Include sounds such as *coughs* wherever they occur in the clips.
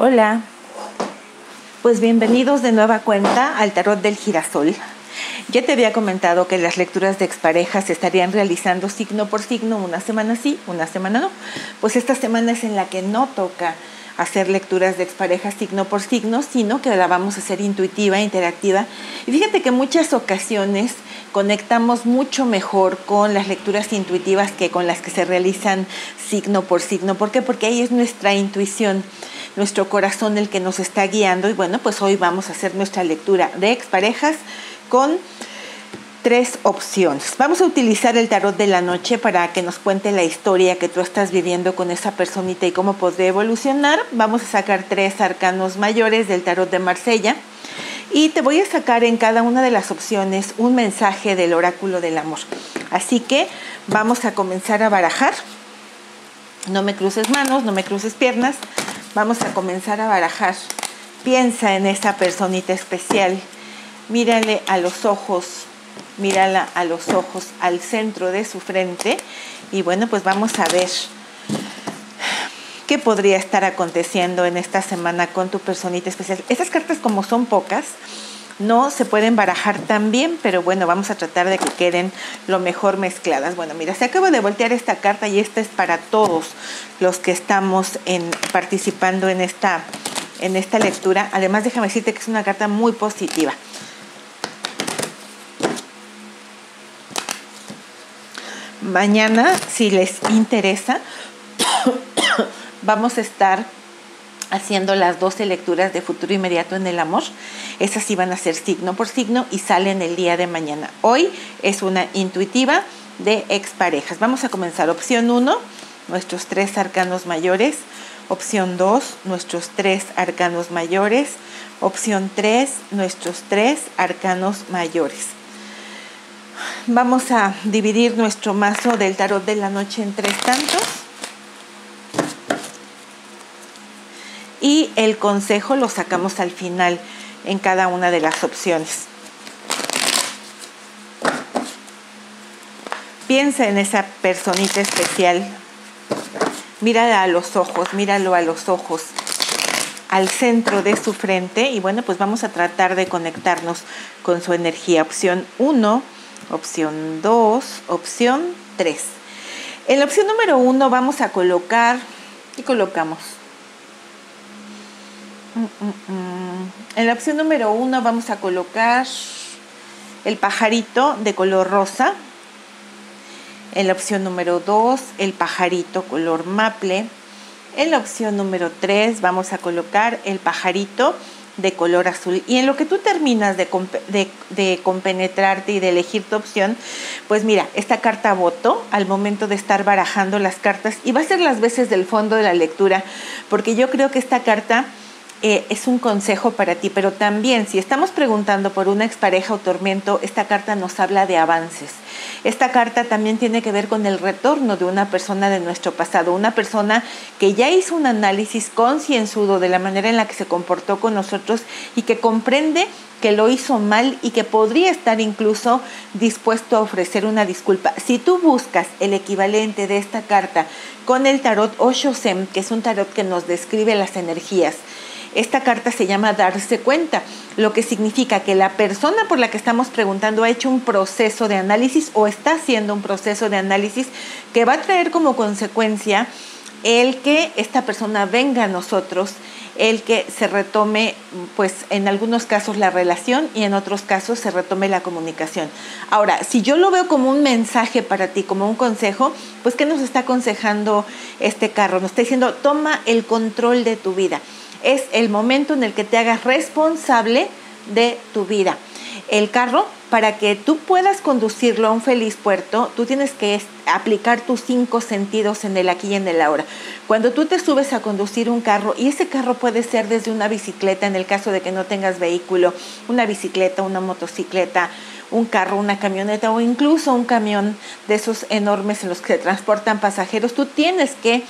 Hola, pues bienvenidos de nueva cuenta al tarot del girasol. Ya te había comentado que las lecturas de exparejas se estarían realizando signo por signo, una semana sí, una semana no. Pues esta semana es en la que no toca hacer lecturas de exparejas signo por signo, sino que la vamos a hacer intuitiva, interactiva. Y fíjate que muchas ocasiones conectamos mucho mejor con las lecturas intuitivas que con las que se realizan signo por signo. ¿Por qué? Porque ahí es nuestra intuición nuestro corazón el que nos está guiando. Y bueno, pues hoy vamos a hacer nuestra lectura de exparejas con tres opciones. Vamos a utilizar el tarot de la noche para que nos cuente la historia que tú estás viviendo con esa personita y cómo podría evolucionar. Vamos a sacar tres arcanos mayores del tarot de Marsella y te voy a sacar en cada una de las opciones un mensaje del oráculo del amor. Así que vamos a comenzar a barajar. No me cruces manos, no me cruces piernas. Vamos a comenzar a barajar. Piensa en esa personita especial. Mírale a los ojos, mírala a los ojos, al centro de su frente. Y bueno, pues vamos a ver qué podría estar aconteciendo en esta semana con tu personita especial. Estas cartas como son pocas, no se pueden barajar tan bien, pero bueno, vamos a tratar de que queden lo mejor mezcladas. Bueno, mira, se acaba de voltear esta carta y esta es para todos los que estamos en, participando en esta, en esta lectura. Además, déjame decirte que es una carta muy positiva. Mañana, si les interesa, *coughs* vamos a estar haciendo las 12 lecturas de futuro inmediato en el amor. Esas van a ser signo por signo y salen el día de mañana. Hoy es una intuitiva de exparejas. Vamos a comenzar. Opción 1, nuestros tres arcanos mayores. Opción 2, nuestros tres arcanos mayores. Opción 3, nuestros tres arcanos mayores. Vamos a dividir nuestro mazo del tarot de la noche en tres tantos. y el consejo lo sacamos al final en cada una de las opciones. Piensa en esa personita especial. Mírala a los ojos, míralo a los ojos, al centro de su frente y bueno, pues vamos a tratar de conectarnos con su energía. Opción 1, opción 2, opción 3. En la opción número 1 vamos a colocar, y colocamos? En la opción número uno vamos a colocar el pajarito de color rosa. En la opción número dos, el pajarito color maple. En la opción número tres vamos a colocar el pajarito de color azul. Y en lo que tú terminas de, de, compenetrarte y de elegir tu opción, pues mira, esta carta voto al momento de estar barajando las cartas y va a ser las veces del fondo de la lectura, porque yo creo que esta carta eh, es un consejo para ti, pero también si estamos preguntando por una expareja o tormento, esta carta nos habla de avances. Esta carta también tiene que ver con el retorno de una persona de nuestro pasado, una persona que ya hizo un análisis concienzudo de la manera en la que se comportó con nosotros y que comprende que lo hizo mal y que podría estar incluso dispuesto a ofrecer una disculpa. Si tú buscas el equivalente de esta carta con el tarot Oshosem, que es un tarot que nos describe las energías, esta carta se llama darse cuenta, lo que significa que la persona por la que estamos preguntando ha hecho un proceso de análisis o está haciendo un proceso de análisis que va a traer como consecuencia el que esta persona venga a nosotros, el que se retome, pues en algunos casos la relación y en otros casos se retome la comunicación. Ahora, si yo lo veo como un mensaje para ti, como un consejo, pues ¿qué nos está aconsejando este carro? Nos está diciendo, toma el control de tu vida es el momento en el que te hagas responsable de tu vida. El carro, para que tú puedas conducirlo a un feliz puerto, tú tienes que aplicar tus cinco sentidos en el aquí y en el ahora. Cuando tú te subes a conducir un carro, y ese carro puede ser desde una bicicleta, en el caso de que no tengas vehículo, una bicicleta, una motocicleta, un carro, una camioneta o incluso un camión de esos enormes en los que se transportan pasajeros, tú tienes que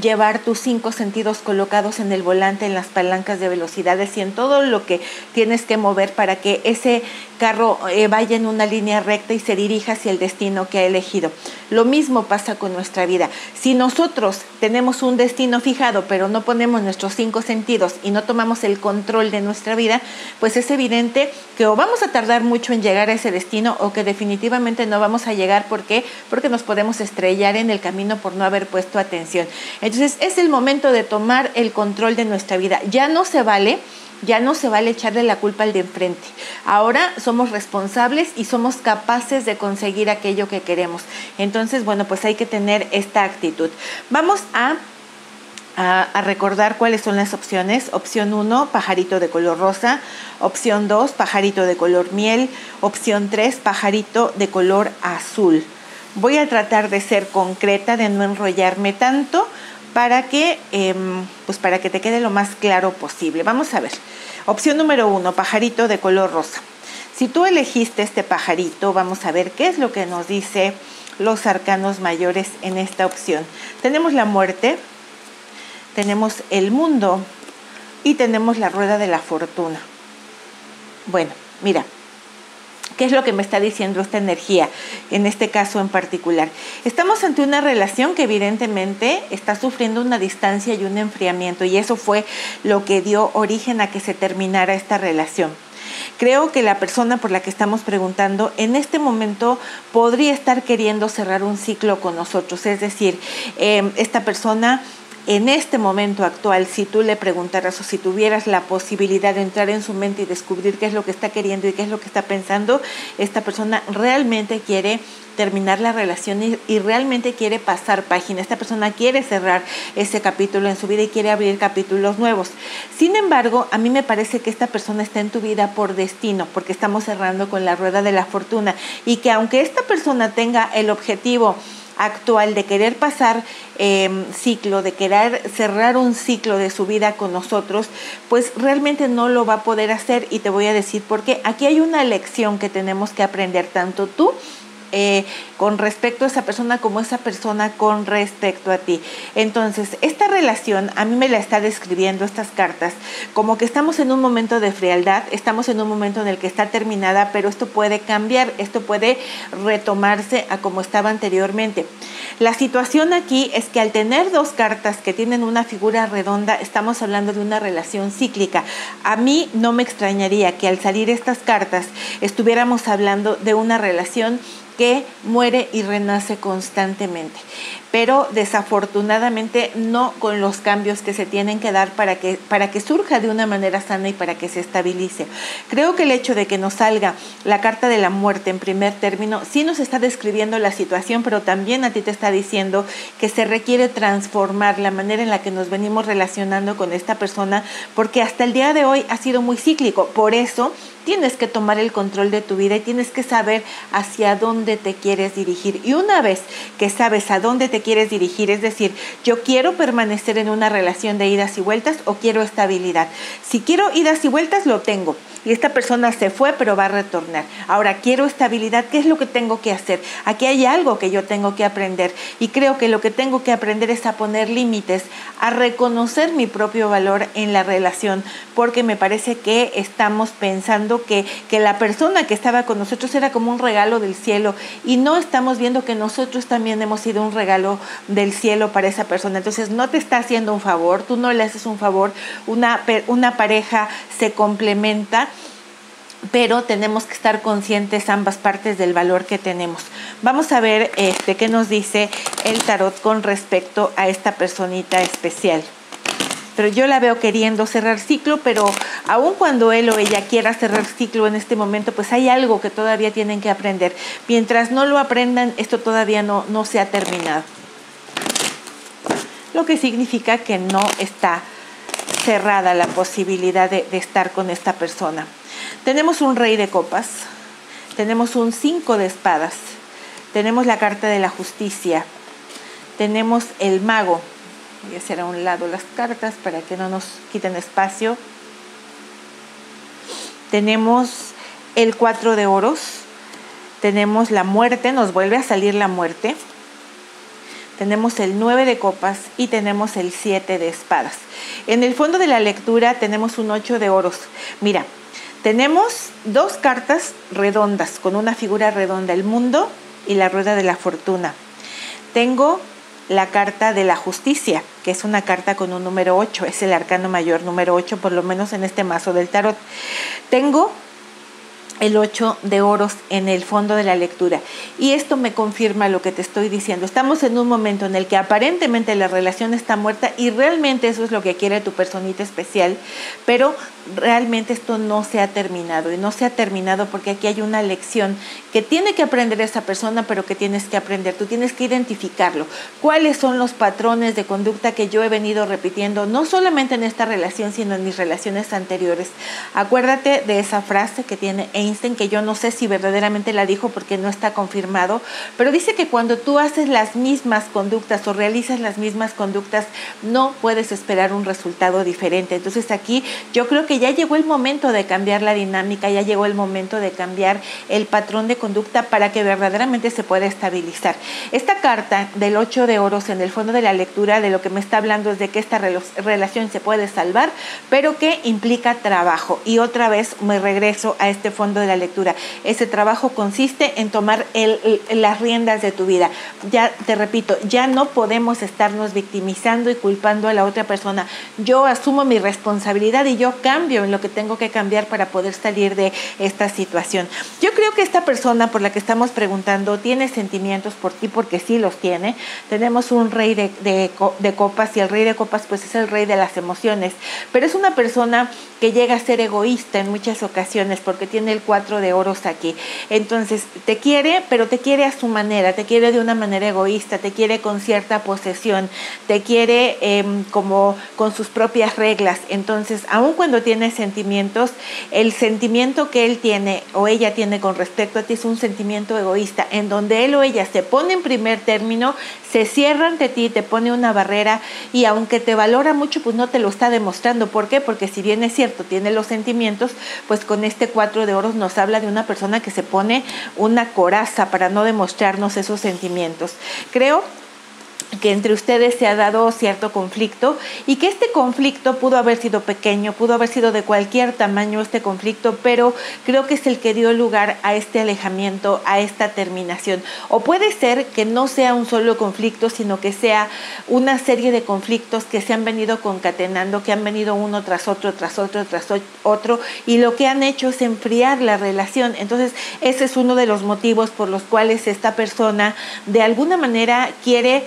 llevar tus cinco sentidos colocados en el volante, en las palancas de velocidades y en todo lo que tienes que mover para que ese carro eh, vaya en una línea recta y se dirija hacia el destino que ha elegido. Lo mismo pasa con nuestra vida. Si nosotros tenemos un destino fijado, pero no ponemos nuestros cinco sentidos y no tomamos el control de nuestra vida, pues es evidente que o vamos a tardar mucho en llegar a ese destino o que definitivamente no vamos a llegar. ¿Por qué? Porque nos podemos estrellar en el camino por no haber puesto atención. Entonces es el momento de tomar el control de nuestra vida. Ya no se vale ya no se vale echarle la culpa al de enfrente. Ahora somos responsables y somos capaces de conseguir aquello que queremos. Entonces, bueno, pues hay que tener esta actitud. Vamos a a, recordar cuáles son las opciones. Opción 1, pajarito de color rosa. Opción 2, pajarito de color miel. Opción 3, pajarito de color azul. Voy a tratar de ser concreta, de no enrollarme tanto para que, em, pues para que te quede lo más claro posible. Vamos a ver. Opción número 1, pajarito de color rosa. Si tú elegiste este pajarito, vamos a ver qué es lo que nos dice los arcanos mayores en esta opción. Tenemos la muerte, tenemos el mundo y tenemos la rueda de la fortuna. Bueno, mira, ¿qué es lo que me está diciendo esta energía en este caso en particular? Estamos ante una relación que evidentemente está sufriendo una distancia y un enfriamiento y eso fue lo que dio origen a que se terminara esta relación. Creo que la persona por la que estamos preguntando en este momento podría estar queriendo cerrar un ciclo con nosotros, es decir, eh, esta persona en este momento actual, si tú le preguntaras o si tuvieras la posibilidad de entrar en su mente y descubrir qué es lo que está queriendo y qué es lo que está pensando, esta persona realmente quiere terminar la relación y, realmente quiere pasar página. Esta persona quiere cerrar ese capítulo en su vida y quiere abrir capítulos nuevos. Sin embargo, a mí me parece que esta persona está en tu vida por destino, porque estamos cerrando con la rueda de la fortuna y que aunque esta persona tenga el objetivo actual de querer pasar em, ciclo, de querer cerrar un ciclo de su vida con nosotros, pues realmente no lo va a poder hacer y te voy a decir por qué. Aquí hay una lección que tenemos que aprender tanto tú eh, con respecto a esa persona como esa persona con respecto a ti. Entonces, esta relación a mí me la está describiendo estas cartas como que estamos en un momento de frialdad, estamos en un momento en el que está terminada, pero esto puede cambiar, esto puede retomarse a como estaba anteriormente. La situación aquí es que al tener dos cartas que tienen una figura redonda, estamos hablando de una relación cíclica. A mí no me extrañaría que al salir estas cartas estuviéramos hablando de una relación que muere y renace constantemente pero desafortunadamente no con los cambios que se tienen que dar para que, para que surja de una manera sana y para que se estabilice. Creo que el hecho de que nos salga la carta de la muerte en primer término sí nos está describiendo la situación, pero también a ti te está diciendo que se requiere transformar la manera en la que nos venimos relacionando con esta persona, porque hasta el día de hoy ha sido muy cíclico. Por eso tienes que tomar el control de tu vida y tienes que saber hacia dónde te quieres dirigir. Y una vez que sabes a dónde te quieres dirigir. Es decir, yo quiero permanecer en una relación de idas y vueltas o quiero estabilidad. Si quiero idas y vueltas, lo tengo y esta persona se fue, pero va a retornar. Ahora quiero estabilidad, ¿qué es lo que tengo que hacer? Aquí hay algo que yo tengo que aprender y creo que lo que tengo que aprender es a poner límites, a reconocer mi propio valor en la relación, porque me parece que estamos pensando que, que la persona que estaba con nosotros era como un regalo del cielo y no estamos viendo que nosotros también hemos sido un regalo del cielo para esa persona. Entonces no te está haciendo un favor, tú no le haces un favor, una, una pareja se complementa pero tenemos que estar conscientes ambas partes del valor que tenemos. Vamos a ver este, qué nos dice el tarot con respecto a esta personita especial. Pero yo la veo queriendo cerrar ciclo, pero aun cuando él o ella quiera cerrar ciclo en este momento, pues hay algo que todavía tienen que aprender. Mientras no lo aprendan, esto todavía no, no se ha terminado. Lo que significa que no está cerrada la posibilidad de, de estar con esta persona. Tenemos un rey de copas, tenemos un cinco de espadas, tenemos la carta de la justicia, tenemos el mago. Voy a hacer a un lado las cartas para que no nos quiten espacio. Tenemos el cuatro de oros, tenemos la muerte, nos vuelve a salir la muerte. Tenemos el 9 de copas y tenemos el 7 de espadas. En el fondo de la lectura tenemos un 8 de oros. Mira, tenemos dos cartas redondas con una figura redonda, el mundo y la rueda de la fortuna. Tengo la carta de la justicia, que es una carta con un número 8, es el arcano mayor número 8, por lo menos en este mazo del tarot. Tengo el 8 de oros en el fondo de la lectura. Y esto me confirma lo que te estoy diciendo. Estamos en un momento en el que aparentemente la relación está muerta y realmente eso es lo que quiere tu personita especial, pero realmente esto no se ha terminado y no se ha terminado porque aquí hay una lección que tiene que aprender esa persona, pero que tienes que aprender. Tú tienes que identificarlo. ¿Cuáles son los patrones de conducta que yo he venido repitiendo, no solamente en esta relación, sino en mis relaciones anteriores? Acuérdate de esa frase que tiene Einstein, que yo no sé si verdaderamente la dijo porque no está confirmado, pero dice que cuando tú haces las mismas conductas o realizas las mismas conductas, no puedes esperar un resultado diferente. Entonces aquí yo creo que ya llegó el momento de cambiar la dinámica, ya llegó el momento de cambiar el patrón de conducta para que verdaderamente se pueda estabilizar. Esta carta del 8 de oros en el fondo de la lectura de lo que me está hablando es de que esta relación se puede salvar, pero que implica trabajo. Y otra vez me regreso a este fondo de la lectura. Ese trabajo consiste en tomar las riendas de tu vida. Ya te repito, ya no podemos estarnos victimizando y culpando a la otra persona. Yo asumo mi responsabilidad y yo cambio en lo que tengo que cambiar para poder salir de esta situación. Yo creo que esta persona por la que estamos preguntando tiene sentimientos por ti porque sí los tiene. Tenemos un rey de, de copas y el rey de copas pues es el rey de las emociones, pero es una persona que llega a ser egoísta en muchas ocasiones porque tiene el cuatro de oros aquí. Entonces, te quiere, pero te quiere a su manera, te quiere de una manera egoísta, te quiere con cierta posesión, te quiere em, como con sus propias reglas. Entonces, aun cuando tiene sentimientos, el sentimiento que él tiene o ella tiene con respecto a ti es un sentimiento egoísta, en donde él o ella se pone en primer término, se cierra ante ti, te pone una barrera y aunque te valora mucho, pues no te lo está demostrando. ¿Por qué? Porque si bien es cierto, tiene los sentimientos, pues con este cuatro de nos habla de una persona que se pone una coraza para no demostrarnos esos sentimientos. Creo que entre ustedes se ha dado cierto conflicto y que este conflicto pudo haber sido pequeño, pudo haber sido de cualquier tamaño este conflicto, pero creo que es el que dio lugar a este alejamiento, a esta terminación. O puede ser que no sea un solo conflicto, sino que sea una serie de conflictos que se han venido concatenando, que han venido uno tras otro, tras otro, tras otro, y lo que han hecho es enfriar la relación. Entonces, ese es uno de los motivos por los cuales esta persona de alguna manera quiere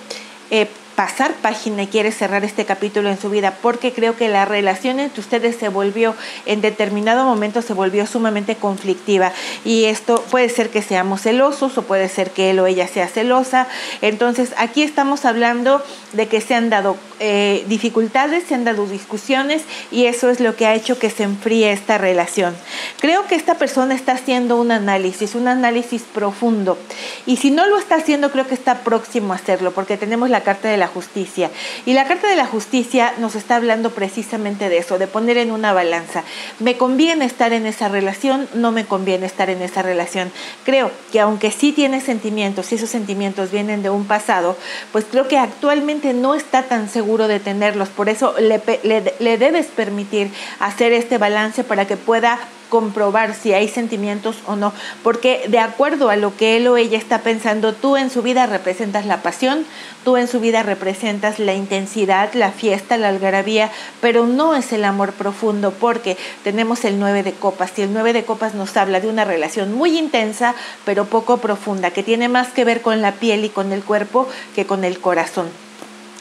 eh, pasar página y quiere cerrar este capítulo en su vida porque creo que la relación entre ustedes se volvió en determinado momento se volvió sumamente conflictiva. Y esto puede ser que seamos celosos o puede ser que él o ella sea celosa. Entonces aquí estamos hablando de que se han dado eh, dificultades se han dado discusiones y eso es lo que ha hecho que se enfríe esta relación. Creo que esta persona está haciendo un análisis un análisis profundo. Y si no lo está haciendo creo que está próximo a hacerlo porque tenemos la carta de la justicia. Y la Carta de la Justicia nos está hablando precisamente de eso, de poner en una balanza. ¿Me conviene estar en esa relación? No me conviene estar en esa relación. Creo que aunque sí tiene sentimientos y esos sentimientos vienen de un pasado, pues creo que actualmente no está tan seguro de tenerlos. Por eso le, le, le debes permitir hacer este balance para que pueda comprobar si hay sentimientos o no, porque de acuerdo a lo que él o ella está pensando, tú en su vida representas la pasión, tú en su vida representas la intensidad, la fiesta, la algarabía, pero no es el amor profundo, porque tenemos el 9 de copas y el 9 de copas nos habla de una relación muy intensa, pero poco profunda, que tiene más que ver con la piel y con el cuerpo que con el corazón.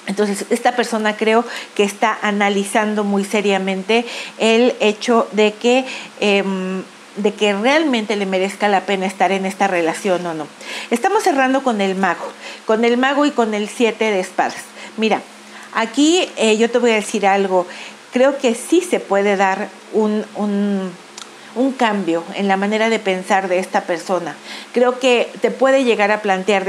Entonces, esta persona creo que está analizando muy seriamente el hecho de que, em, de que realmente le merezca la pena estar en esta relación o no. Estamos cerrando con el mago, con el mago y con el siete de espadas. Mira, aquí eh, yo te voy a decir algo. Creo que sí se puede dar un un cambio en la manera de pensar de esta persona. Creo que te puede llegar a plantear,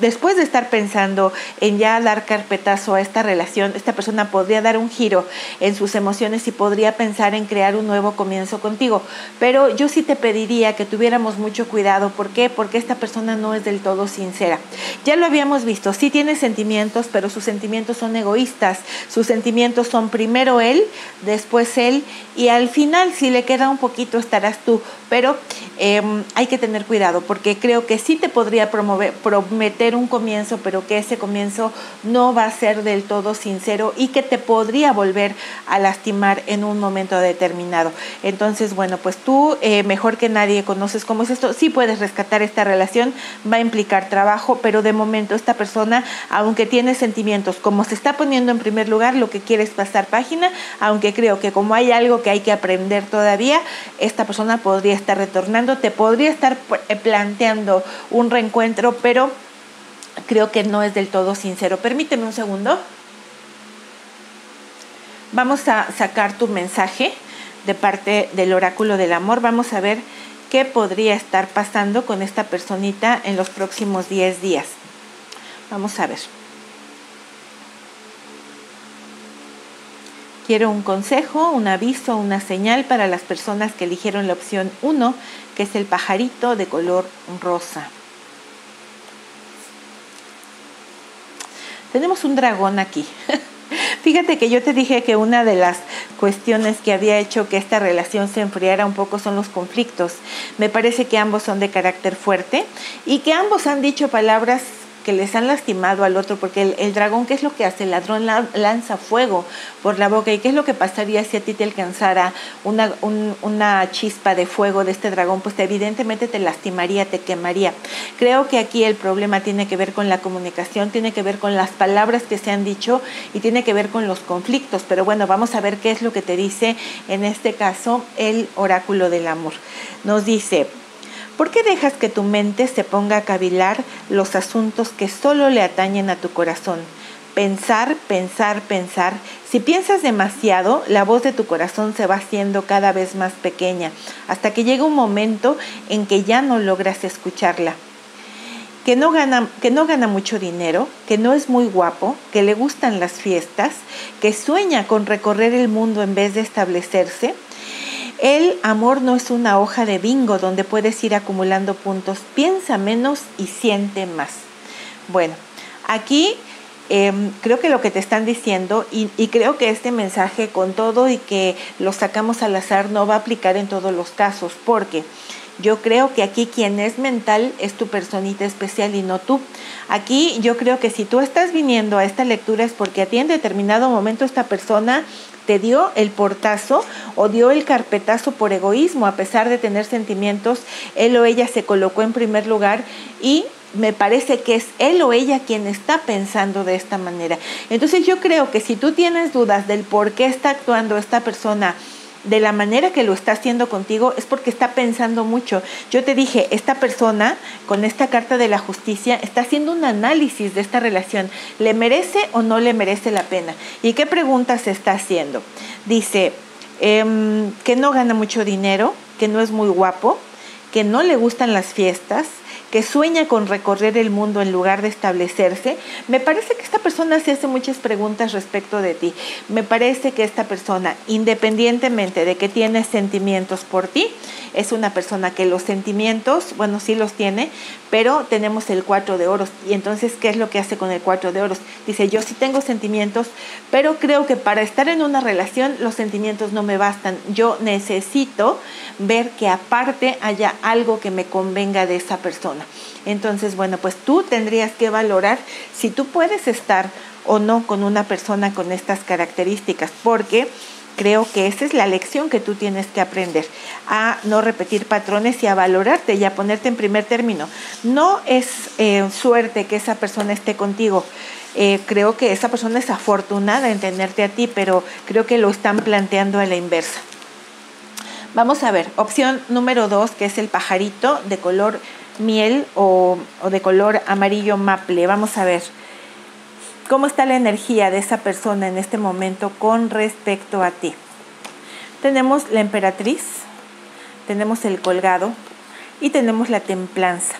después de estar pensando en ya dar carpetazo a esta relación, esta persona podría dar un giro en sus emociones y podría pensar en crear un nuevo comienzo contigo. Pero yo sí te pediría que tuviéramos mucho cuidado. ¿Por qué? Porque esta persona no es del todo sincera. Ya lo habíamos visto, sí tiene sentimientos, pero sus sentimientos son egoístas. Sus sentimientos son primero él, después él y al final si le queda un poquito estarás tú, pero em, hay que tener cuidado porque creo que sí te podría promover, prometer un comienzo, pero que ese comienzo no va a ser del todo sincero y que te podría volver a lastimar en un momento determinado. Entonces, bueno, pues tú eh, mejor que nadie conoces cómo es esto, sí puedes rescatar esta relación, va a implicar trabajo, pero de momento esta persona, aunque tiene sentimientos, como se está poniendo en primer lugar, lo que quiere es pasar página, aunque creo que como hay algo que hay que aprender todavía, esta persona podría estar retornando, te podría estar eh, planteando un reencuentro, pero creo que no es del todo sincero. Permíteme un segundo. Vamos a sacar tu mensaje de parte del oráculo del amor. Vamos a ver qué podría estar pasando con esta personita en los próximos 10 días. Vamos a ver. Quiero un consejo, un aviso, una señal para las personas que eligieron la opción 1, que es el pajarito de color rosa. Tenemos un dragón aquí. *laughs* Fíjate que yo te dije que una de las cuestiones que había hecho que esta relación se enfriara un poco son los conflictos. Me parece que ambos son de carácter fuerte y que ambos han dicho palabras que les han lastimado al otro, porque el, dragón, ¿qué es lo que hace? El ladrón lanza fuego por la boca. ¿Y qué es lo que pasaría si a ti te alcanzara una, una chispa de fuego de este dragón? Pues evidentemente te lastimaría, te quemaría. Creo que aquí el problema tiene que ver con la comunicación, tiene que ver con las palabras que se han dicho y tiene que ver con los conflictos. Pero bueno, vamos a ver qué es lo que te dice en este caso el oráculo del amor. Nos dice, ¿Por qué dejas que tu mente se ponga a cavilar los asuntos que solo le atañen a tu corazón? Pensar, pensar, pensar. Si piensas demasiado, la voz de tu corazón se va haciendo cada vez más pequeña, hasta que llega un momento en que ya no logras escucharla. Que no, gana, que no gana mucho dinero, que no es muy guapo, que le gustan las fiestas, que sueña con recorrer el mundo en vez de establecerse, el amor no es una hoja de bingo donde puedes ir acumulando puntos. Piensa menos y siente más. Bueno, aquí em, creo que lo que te están diciendo y, y, creo que este mensaje con todo y que lo sacamos al azar no va a aplicar en todos los casos porque yo creo que aquí quien es mental es tu personita especial y no tú. Aquí yo creo que si tú estás viniendo a esta lectura es porque a ti en determinado momento esta persona te dio el portazo o dio el carpetazo por egoísmo, a pesar de tener sentimientos, él o ella se colocó en primer lugar y me parece que es él o ella quien está pensando de esta manera. Entonces yo creo que si tú tienes dudas del por qué está actuando esta persona, de la manera que lo está haciendo contigo es porque está pensando mucho. Yo te dije, esta persona con esta carta de la justicia está haciendo un análisis de esta relación. ¿Le merece o no le merece la pena? ¿Y qué preguntas se está haciendo? Dice, em, que no gana mucho dinero, que no es muy guapo, que no le gustan las fiestas, que sueña con recorrer el mundo en lugar de establecerse, me parece que esta persona se hace muchas preguntas respecto de ti. Me parece que esta persona, independientemente de que tiene sentimientos por ti, es una persona que los sentimientos, bueno, sí los tiene, pero tenemos el cuatro de oros. Y entonces, ¿qué es lo que hace con el cuatro de oros? Dice, yo sí tengo sentimientos, pero creo que para estar en una relación los sentimientos no me bastan. Yo necesito ver que aparte haya algo que me convenga de esa persona. Entonces, bueno, pues tú tendrías que valorar si tú puedes estar o no con una persona con estas características, porque creo que esa es la lección que tú tienes que aprender, a no repetir patrones y a valorarte y a ponerte en primer término. No es eh, suerte que esa persona esté contigo. Eh, creo que esa persona es afortunada en tenerte a ti, pero creo que lo están planteando a la inversa. Vamos a ver, opción número dos, que es el pajarito de color miel o, de color amarillo maple. Vamos a ver cómo está la energía de esa persona en este momento con respecto a ti. Tenemos la emperatriz, tenemos el colgado y tenemos la templanza.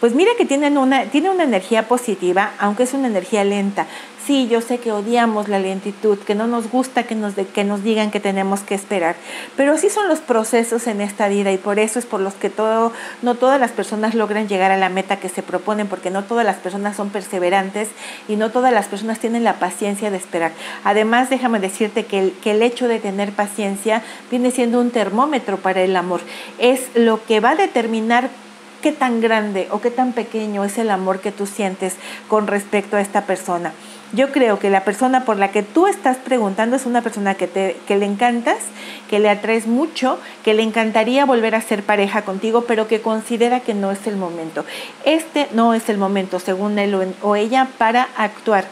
Pues mira que tienen una, tiene una energía positiva, aunque es una energía lenta. Sí, yo sé que odiamos la lentitud, que no nos gusta que nos, que nos digan que tenemos que esperar, pero así son los procesos en esta vida y por eso es por los que todo, no todas las personas logran llegar a la meta que se proponen, porque no todas las personas son perseverantes y no todas las personas tienen la paciencia de esperar. Además, déjame decirte que el, que el hecho de tener paciencia viene siendo un termómetro para el amor. Es lo que va a determinar qué tan grande o qué tan pequeño es el amor que tú sientes con respecto a esta persona. Yo creo que la persona por la que tú estás preguntando es una persona que, te, que le encantas, que le atraes mucho, que le encantaría volver a ser pareja contigo, pero que considera que no es el momento. Este no es el momento, según él o ella, para actuar.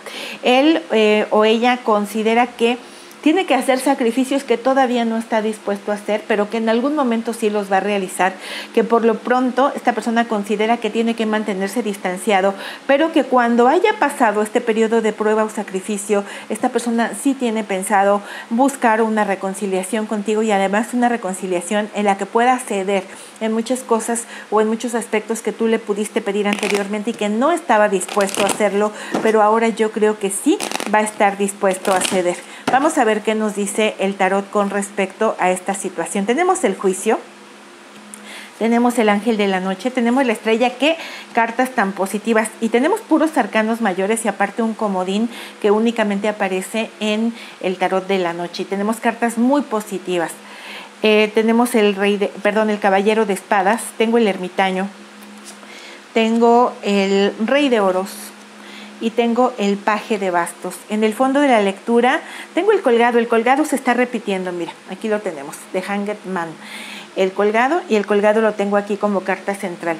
Él eh, o ella considera que tiene que hacer sacrificios que todavía no está dispuesto a hacer, pero que en algún momento sí los va a realizar, que por lo pronto esta persona considera que tiene que mantenerse distanciado, pero que cuando haya pasado este periodo de prueba o sacrificio, esta persona sí tiene pensado buscar una reconciliación contigo y además una reconciliación en la que pueda ceder en muchas cosas o en muchos aspectos que tú le pudiste pedir anteriormente y que no estaba dispuesto a hacerlo, pero ahora yo creo que sí va a estar dispuesto a ceder. Vamos a ver qué nos dice el tarot con respecto a esta situación. Tenemos el juicio, tenemos el ángel de la noche, tenemos la estrella, qué cartas tan positivas. Y tenemos puros arcanos mayores y aparte un comodín que únicamente aparece en el tarot de la noche. Y tenemos cartas muy positivas. Eh, tenemos el rey de, perdón, el caballero de espadas, tengo el ermitaño, tengo el rey de oros, y tengo el paje de bastos. En el fondo de la lectura tengo el colgado, el colgado se está repitiendo, mira, aquí lo tenemos, de Hanged Man. El colgado y el colgado lo tengo aquí como carta central.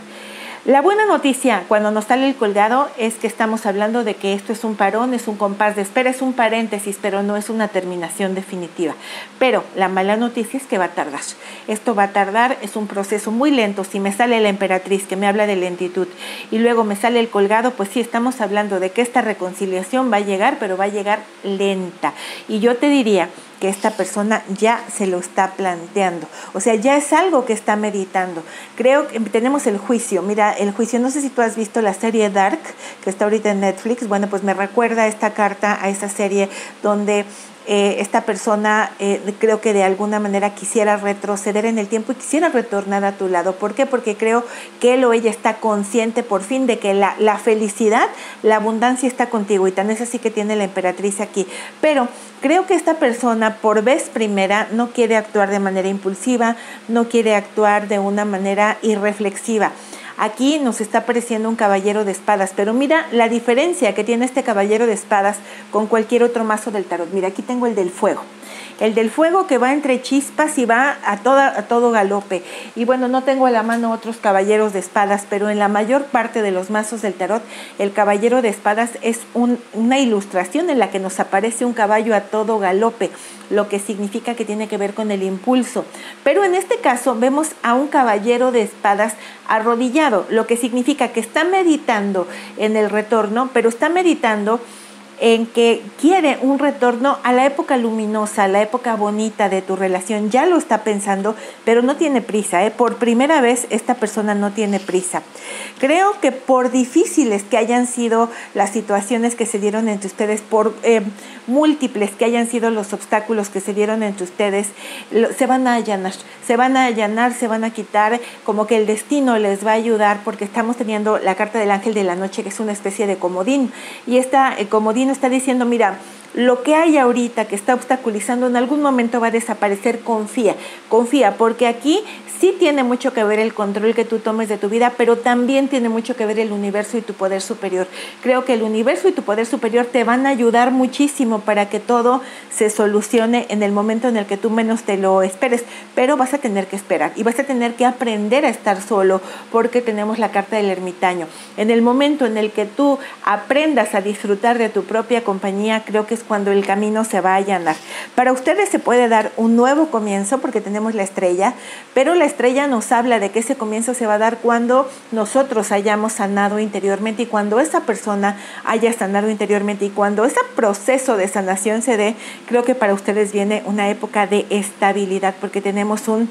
La buena noticia cuando nos sale el colgado es que estamos hablando de que esto es un parón, es un compás de espera, es un paréntesis, pero no es una terminación definitiva. Pero la mala noticia es que va a tardar. Esto va a tardar, es un proceso muy lento. Si me sale la emperatriz que me habla de lentitud y luego me sale el colgado, pues sí estamos hablando de que esta reconciliación va a llegar, pero va a llegar lenta. Y yo te diría, que esta persona ya se lo está planteando. O sea, ya es algo que está meditando. Creo que tenemos el juicio. Mira, el juicio, no sé si tú has visto la serie Dark, que está ahorita en Netflix. Bueno, pues me recuerda esta carta a esa serie donde eh, esta persona eh, creo que de alguna manera quisiera retroceder en el tiempo y quisiera retornar a tu lado. ¿Por qué? Porque creo que él o ella está consciente por fin de que la, la felicidad, la abundancia está contigo y tan es así que tiene la emperatriz aquí. Pero creo que esta persona por vez primera no quiere actuar de manera impulsiva, no quiere actuar de una manera irreflexiva. Aquí nos está apareciendo un caballero de espadas, pero mira la diferencia que tiene este caballero de espadas con cualquier otro mazo del tarot. Mira, aquí tengo el del fuego el del fuego que va entre chispas y va a, toda, a todo galope. Y bueno, no tengo a la mano otros caballeros de espadas, pero en la mayor parte de los mazos del tarot, el caballero de espadas es una ilustración en la que nos aparece un caballo a todo galope, lo que significa que tiene que ver con el impulso. Pero en este caso vemos a un caballero de espadas arrodillado, lo que significa que está meditando en el retorno, pero está meditando en que quiere un retorno a la época luminosa, a la época bonita de tu relación. Ya lo está pensando, pero no tiene prisa. ¿eh? Por primera vez esta persona no tiene prisa. Creo que por difíciles que hayan sido las situaciones que se dieron entre ustedes, por eh, múltiples que hayan sido los obstáculos que se dieron entre ustedes, se van a allanar, se van a allanar, se van a quitar, como que el destino les va a ayudar porque estamos teniendo la carta del ángel de la noche que es una especie de comodín y esta eh, comodín está diciendo, mira, lo que hay ahorita que está obstaculizando en algún momento va a desaparecer, confía, confía, porque aquí sí tiene mucho que ver el control que tú tomes de tu vida, pero también tiene mucho que ver el universo y tu poder superior. Creo que el universo y tu poder superior te van a ayudar muchísimo para que todo se solucione en el momento en el que tú menos te lo esperes, pero vas a tener que esperar y vas a tener que aprender a estar solo porque tenemos la carta del ermitaño. En el momento en el que tú aprendas a disfrutar de tu propia compañía, creo que cuando el camino se va a allanar. Para ustedes se puede dar un nuevo comienzo porque tenemos la estrella, pero la estrella nos habla de que ese comienzo se va a dar cuando nosotros hayamos sanado interiormente y cuando esa persona haya sanado interiormente y cuando ese proceso de sanación se dé, creo que para ustedes viene una época de estabilidad porque tenemos un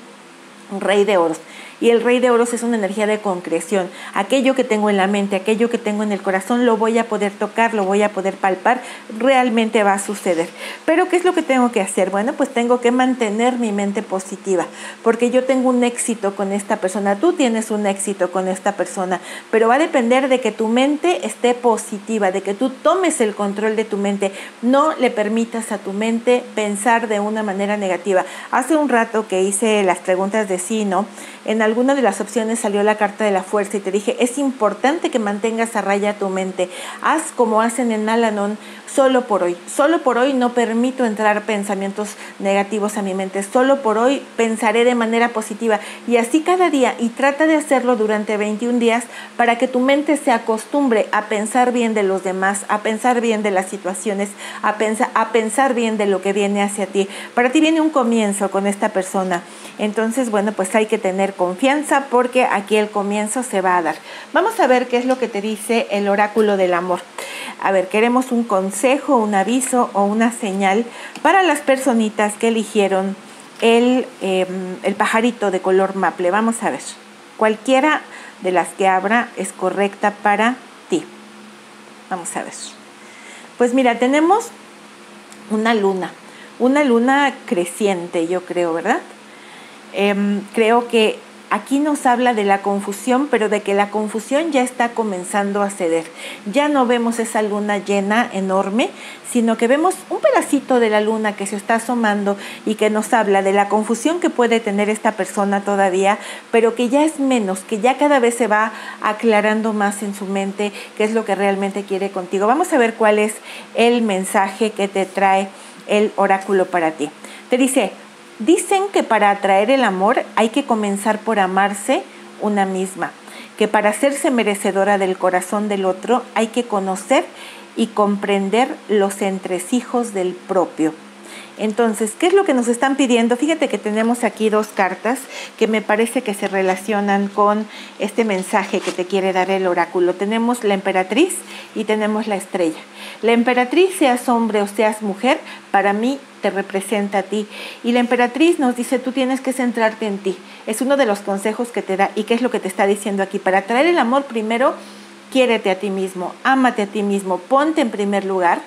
Rey de oros. Y el rey de oros es una energía de concreción. Aquello que tengo en la mente, aquello que tengo en el corazón, lo voy a poder tocar, lo voy a poder palpar, realmente va a suceder. Pero ¿qué es lo que tengo que hacer? Bueno, pues tengo que mantener mi mente positiva, porque yo tengo un éxito con esta persona, tú tienes un éxito con esta persona, pero va a depender de que tu mente esté positiva, de que tú tomes el control de tu mente, no le permitas a tu mente pensar de una manera negativa. Hace un rato que hice las preguntas de sí, ¿no? En alguna de las opciones salió la carta de la fuerza y te dije, es importante que mantengas a raya tu mente. Haz como hacen en Alanon solo por hoy. Solo por hoy no permito entrar pensamientos negativos a mi mente. Solo por hoy pensaré de manera positiva. Y así cada día. Y trata de hacerlo durante 21 días para que tu mente se acostumbre a pensar bien de los demás, a pensar bien de las situaciones, a, pensar, a pensar bien de lo que viene hacia ti. Para ti viene un comienzo con esta persona. Entonces, bueno, pues hay que tener confianza porque aquí el comienzo se va a dar. Vamos a ver qué es lo que te dice el oráculo del amor. A ver, queremos un consejo, un aviso o una señal para las personitas que eligieron el, em, el pajarito de color maple. Vamos a ver. Cualquiera de las que abra es correcta para ti. Vamos a ver. Pues mira, tenemos una luna, una luna creciente, yo creo, ¿verdad? Em, creo que aquí nos habla de la confusión, pero de que la confusión ya está comenzando a ceder. Ya no vemos esa luna llena enorme, sino que vemos un pedacito de la luna que se está asomando y que nos habla de la confusión que puede tener esta persona todavía, pero que ya es menos, que ya cada vez se va aclarando más en su mente qué es lo que realmente quiere contigo. Vamos a ver cuál es el mensaje que te trae el oráculo para ti. Te dice, Dicen que para atraer el amor hay que comenzar por amarse una misma, que para hacerse merecedora del corazón del otro hay que conocer y comprender los entresijos del propio. Entonces, ¿qué es lo que nos están pidiendo? Fíjate que tenemos aquí dos cartas que me parece que se relacionan con este mensaje que te quiere dar el oráculo. Tenemos la emperatriz y tenemos la estrella. La emperatriz, seas hombre o seas mujer, para mí te representa a ti. Y la emperatriz nos dice, tú tienes que centrarte en ti. Es uno de los consejos que te da. ¿Y qué es lo que te está diciendo aquí? Para traer el amor primero, quiérete a ti mismo, ámate a ti mismo, ponte en primer lugar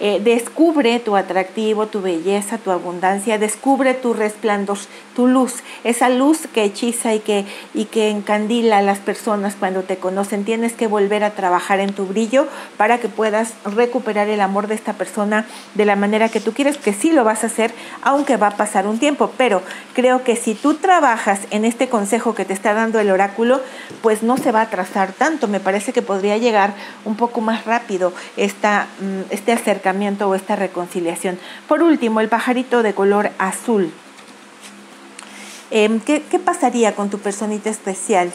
eh, descubre tu atractivo, tu belleza, tu abundancia, descubre tu resplandor, tu luz, esa luz que hechiza y que, y que encandila a las personas cuando te conocen. Tienes que volver a trabajar en tu brillo para que puedas recuperar el amor de esta persona de la manera que tú quieres, que sí lo vas a hacer, aunque va a pasar un tiempo. Pero creo que si tú trabajas en este consejo que te está dando el oráculo, pues no se va a atrasar tanto. Me parece que podría llegar un poco más rápido esta, mm, este acercamiento o esta reconciliación. Por último, el pajarito de color azul. Em, ¿qué, ¿Qué pasaría con tu personita especial?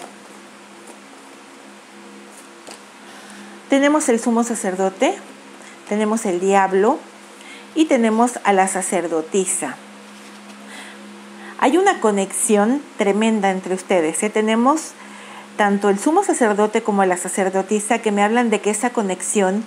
Tenemos el sumo sacerdote, tenemos el diablo y tenemos a la sacerdotisa. Hay una conexión tremenda entre ustedes. ¿eh? Tenemos tanto el sumo sacerdote como la sacerdotisa que me hablan de que esa conexión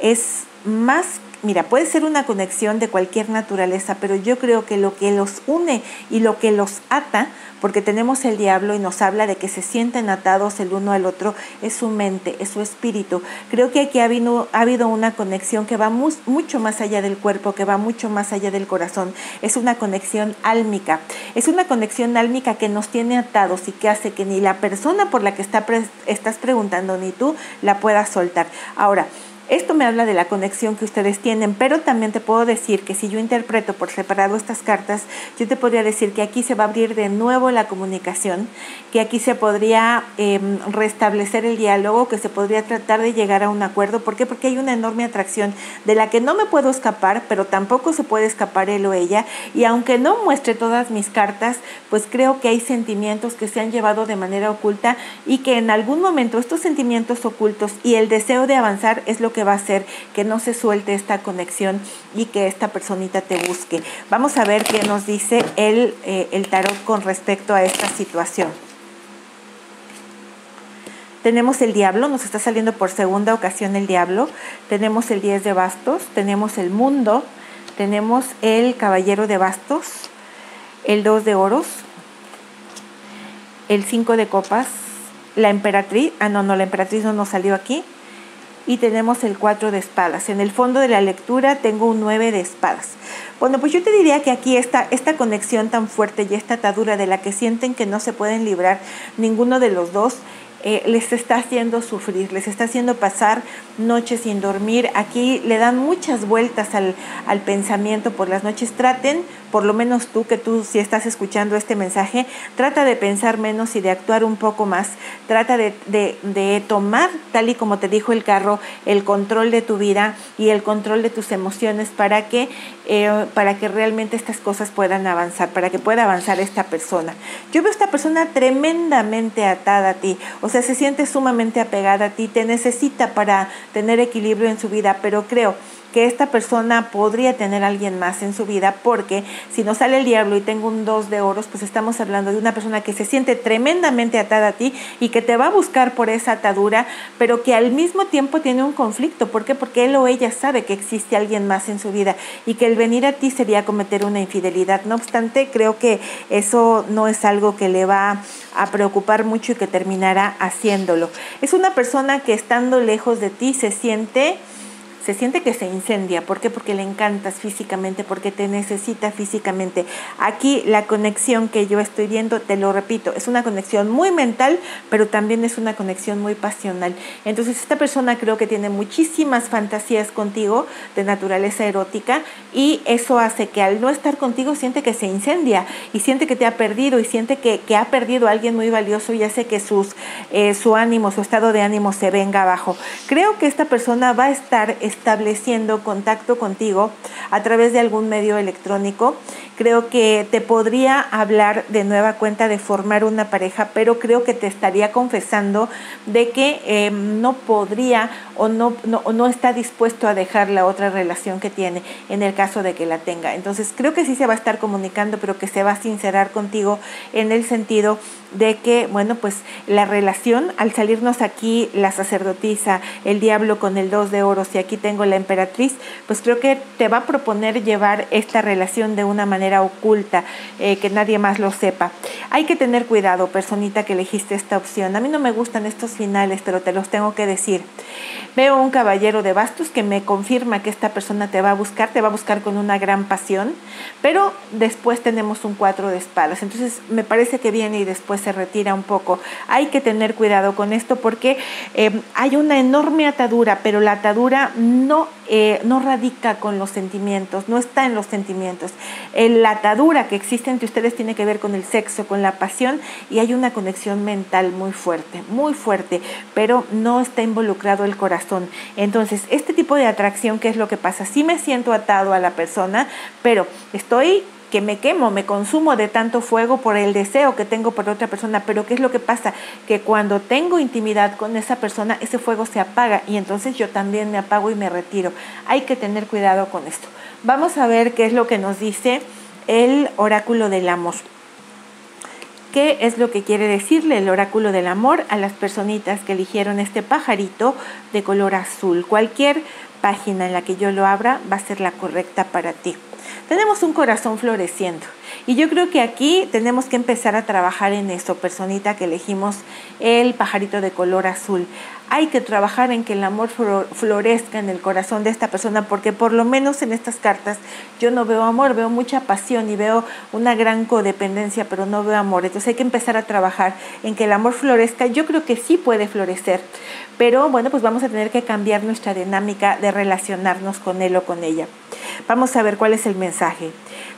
es más mira, puede ser una conexión de cualquier naturaleza, pero yo creo que lo que los une y lo que los ata, porque tenemos el diablo y nos habla de que se sienten atados el uno al otro, es su mente, es su espíritu. Creo que aquí ha habido, ha habido una conexión que va mucho más allá del cuerpo, que va mucho más allá del corazón. Es una conexión álmica. Es una conexión álmica que nos tiene atados y que hace que ni la persona por la que está estás preguntando ni tú la puedas soltar. Ahora, esto me habla de la conexión que ustedes tienen, pero también te puedo decir que si yo interpreto por separado estas cartas, yo te podría decir que aquí se va a abrir de nuevo la comunicación, que aquí se podría em, restablecer el diálogo, que se podría tratar de llegar a un acuerdo. ¿Por qué? Porque hay una enorme atracción de la que no me puedo escapar, pero tampoco se puede escapar él o ella. Y aunque no muestre todas mis cartas, pues creo que hay sentimientos que se han llevado de manera oculta y que en algún momento estos sentimientos ocultos y el deseo de avanzar es lo que que va a hacer que no se suelte esta conexión y que esta personita te busque. Vamos a ver qué nos dice el, eh, el tarot con respecto a esta situación. Tenemos el diablo, nos está saliendo por segunda ocasión el diablo. Tenemos el 10 de bastos, tenemos el mundo, tenemos el caballero de bastos, el 2 de oros, el 5 de copas, la emperatriz, ah no, no, la emperatriz no nos salió aquí, y tenemos el 4 de espadas. En el fondo de la lectura tengo un 9 de espadas. Bueno, pues yo te diría que aquí está esta conexión tan fuerte y esta atadura de la que sienten que no se pueden librar ninguno de los dos eh, les está haciendo sufrir, les está haciendo pasar noches sin dormir. Aquí le dan muchas vueltas al, al, pensamiento por las noches. Traten, por lo menos tú, que tú si estás escuchando este mensaje, trata de pensar menos y de actuar un poco más. Trata de, de, tomar, tal y como te dijo el carro, el control de tu vida y el control de tus emociones para que, eh, para que realmente estas cosas puedan avanzar, para que pueda avanzar esta persona. Yo veo esta persona tremendamente atada a ti. O sea, se siente sumamente apegada a ti, te necesita para tener equilibrio en su vida, pero creo que esta persona podría tener alguien más en su vida, porque si no sale el diablo y tengo un dos de oros, pues estamos hablando de una persona que se siente tremendamente atada a ti y que te va a buscar por esa atadura, pero que al mismo tiempo tiene un conflicto. ¿Por qué? Porque él o ella sabe que existe alguien más en su vida y que el venir a ti sería cometer una infidelidad. No obstante, creo que eso no es algo que le va a preocupar mucho y que terminará haciéndolo. Es una persona que estando lejos de ti se siente se siente que se incendia. ¿Por qué? Porque le encantas físicamente, porque te necesita físicamente. Aquí la conexión que yo estoy viendo, te lo repito, es una conexión muy mental, pero también es una conexión muy pasional. Entonces esta persona creo que tiene muchísimas fantasías contigo de naturaleza erótica y eso hace que al no estar contigo siente que se incendia y siente que te ha perdido y siente que, ha perdido a alguien muy valioso y hace que sus, eh, su ánimo, su estado de ánimo se venga abajo. Creo que esta persona va a estar estableciendo contacto contigo a través de algún medio electrónico. Creo que te podría hablar de nueva cuenta de formar una pareja, pero creo que te estaría confesando de que eh, no podría o no, no, no está dispuesto a dejar la otra relación que tiene en el caso de que la tenga. Entonces creo que sí se va a estar comunicando, pero que se va a sincerar contigo en el sentido de que, bueno, pues la relación, al salirnos aquí la sacerdotisa, el diablo con el dos de oros y aquí tengo la emperatriz, pues creo que te va a proponer llevar esta relación de una manera oculta, eh, que nadie más lo sepa. Hay que tener cuidado, personita que elegiste esta opción. A mí no me gustan estos finales, pero te los tengo que decir. Veo un caballero de bastos que me confirma que esta persona te va a buscar, te va a buscar con una gran pasión, pero después tenemos un cuatro de espadas. Entonces me parece que viene y después se retira un poco. Hay que tener cuidado con esto porque eh, hay una enorme atadura, pero la atadura no, eh, no radica con los sentimientos, no está en los sentimientos. La atadura que existe entre ustedes tiene que ver con el sexo, con la pasión y hay una conexión mental muy fuerte, muy fuerte, pero no está involucrado el corazón. Entonces, este tipo de atracción, ¿qué es lo que pasa? Sí me siento atado a la persona, pero estoy que me quemo, me consumo de tanto fuego por el deseo que tengo por otra persona, pero ¿qué es lo que pasa? Que cuando tengo intimidad con esa persona, ese fuego se apaga y entonces yo también me apago y me retiro. Hay que tener cuidado con esto. Vamos a ver qué es lo que nos dice el oráculo del amor. ¿Qué es lo que quiere decirle el oráculo del amor a las personitas que eligieron este pajarito de color azul? Cualquier página en la que yo lo abra va a ser la correcta para ti tenemos un corazón floreciendo. Y yo creo que aquí tenemos que empezar a trabajar en eso, personita que elegimos el pajarito de color azul. Hay que trabajar en que el amor florezca en el corazón de esta persona, porque por lo menos en estas cartas yo no veo amor, veo mucha pasión y veo una gran codependencia, pero no veo amor. Entonces hay que empezar a trabajar en que el amor florezca. Yo creo que sí puede florecer, pero bueno, pues vamos a tener que cambiar nuestra dinámica de relacionarnos con él o con ella. Vamos a ver cuál es el mensaje.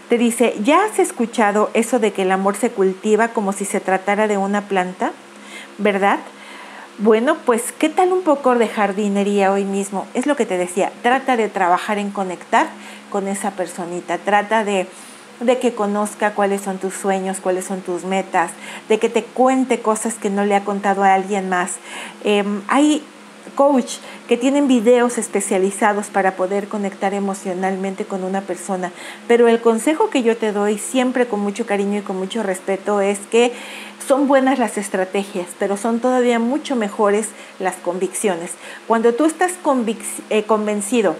Te dice, ¿ya has escuchado eso de que el amor se cultiva como si se tratara de una planta? ¿Verdad? Bueno, pues ¿qué tal un poco de jardinería hoy mismo? Es lo que te decía, trata de trabajar en conectar con esa personita, trata de, de que conozca cuáles son tus sueños, cuáles son tus metas, de que te cuente cosas que no le ha contado a alguien más. Em, hay coach que tienen videos especializados para poder conectar emocionalmente con una persona. Pero el consejo que yo te doy siempre con mucho cariño y con mucho respeto es que son buenas las estrategias, pero son todavía mucho mejores las convicciones. Cuando tú estás eh, convencido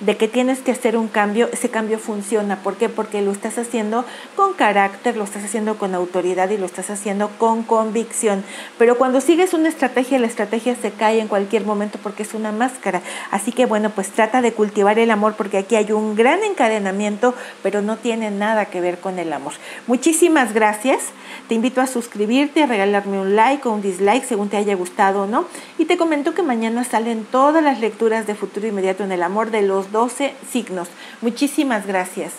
de que tienes que hacer un cambio, ese cambio funciona. ¿Por qué? Porque lo estás haciendo con carácter, lo estás haciendo con autoridad y lo estás haciendo con convicción. Pero cuando sigues una estrategia, la estrategia se cae en cualquier momento porque es una máscara. Así que bueno, pues trata de cultivar el amor porque aquí hay un gran encadenamiento, pero no tiene nada que ver con el amor. Muchísimas gracias. Te invito a suscribirte, a regalarme un like o un dislike según te haya gustado o no. Y te comento que mañana salen todas las lecturas de futuro inmediato en el amor de los 12 signos. Muchísimas gracias.